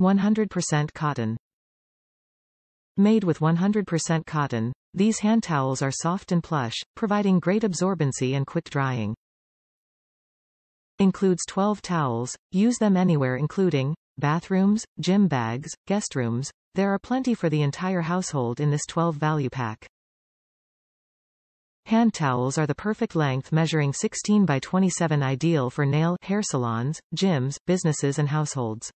100% cotton. Made with 100% cotton, these hand towels are soft and plush, providing great absorbency and quick drying. Includes 12 towels, use them anywhere including bathrooms, gym bags, guest rooms. There are plenty for the entire household in this 12 value pack. Hand towels are the perfect length measuring 16 by 27 ideal for nail hair salons, gyms, businesses and households.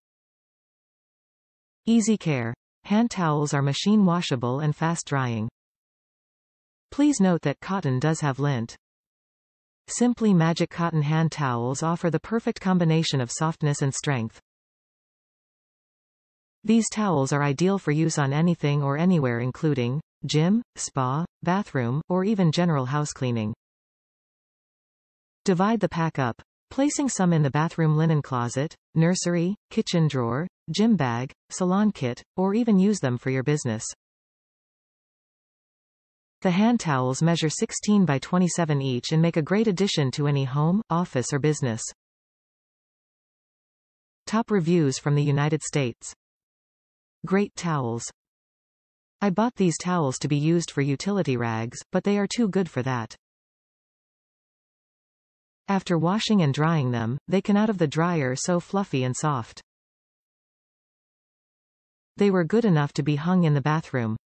Easy care. Hand towels are machine washable and fast drying. Please note that cotton does have lint. Simpli-Magic Cotton hand towels offer the perfect combination of softness and strength. These towels are ideal for use on anything or anywhere including gym, spa, bathroom, or even general house cleaning. Divide the pack up, placing some in the bathroom linen closet, nursery, kitchen drawer, gym bag, salon kit, or even use them for your business. The hand towels measure 16 by 27 each and make a great addition to any home, office or business. Top reviews from the United States. Great towels. I bought these towels to be used for utility rags, but they are too good for that. After washing and drying them, they can out of the dryer so fluffy and soft. They were good enough to be hung in the bathroom.